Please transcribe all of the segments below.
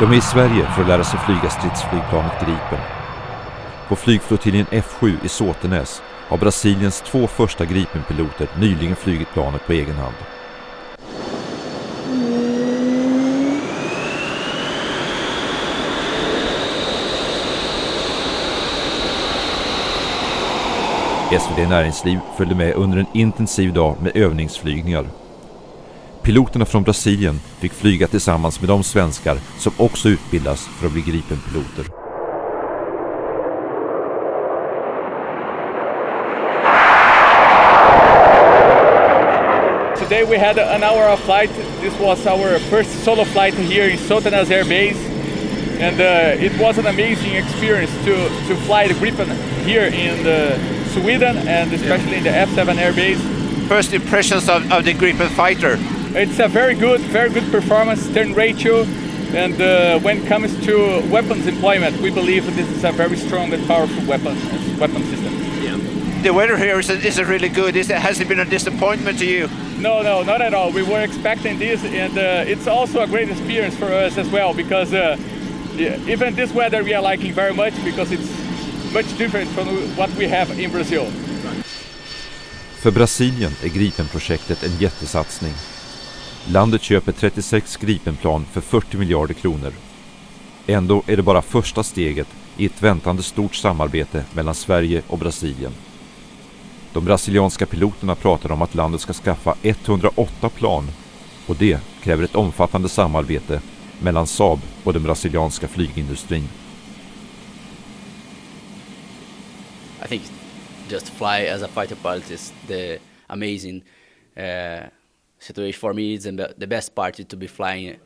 De är i Sverige för att lära sig flyga stridsflygplanet Gripen. På flygflottiljen F7 i Såtenäs har Brasiliens två första Gripenpiloter nyligen flugit planet på egen hand. SvD Näringsliv följde med under en intensiv dag med övningsflygningar. Piloterna från Brasilien fick flyga tillsammans med de svenskar som också utbildas för att bli Gripenpiloter. Today we had an hour of flight. This was our first solo flight here in Sotenas Air Base. And uh, it was an amazing experience to, to fly the Gripen here in the Sweden and especially in the F7 Air Base. First impressions of, of the Gripen fighter? It's a very good, very good performance, turn ratio, and uh, when it comes to weapons employment, we believe this is a very strong and powerful weapon, weapon system. Yeah. The weather here is, is really good. Is it, has it been a disappointment to you? No, no, not at all. We were expecting this, and uh, it's also a great experience for us as well because uh, yeah, even this weather we are liking very much because it's much different from what we have in Brazil. För Brasilien är Gripenprojektet en jättesatsning. Landet köper 36 Gripenplan för 40 miljarder kronor. Ändå är det bara första steget i ett väntande stort samarbete mellan Sverige och Brasilien. De brasilianska piloterna pratar om att landet ska skaffa 108 plan och det kräver ett omfattande samarbete mellan Saab och den brasilianska flygindustrin. I think just fly as a fighter pilot is the amazing uh, situation for me. It's the the best part to be flying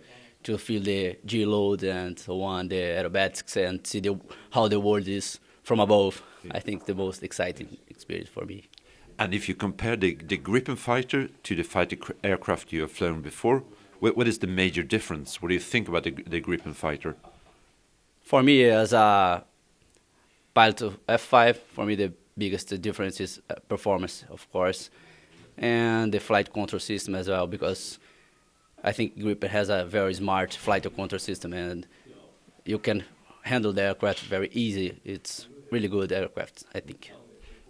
to feel the G load and so on, the aerobatics, and see the, how the world is from above. I think the most exciting experience for me. And if you compare the, the Gripen fighter to the fighter aircraft you have flown before, what, what is the major difference? What do you think about the, the Gripen fighter? For me, as a pilot of F5, for me the biggest difference is uh, performance, of course, and the flight control system as well, because I think Gripen has a very smart flight control system, and you can handle the aircraft very easy. It's really good aircraft, I think.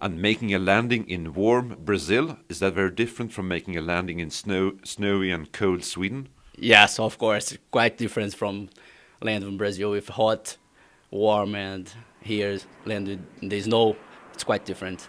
And making a landing in warm Brazil, is that very different from making a landing in snow, snowy and cold Sweden? Yes, of course, quite different from land in Brazil with hot, warm, and here land with the snow. It's quite different.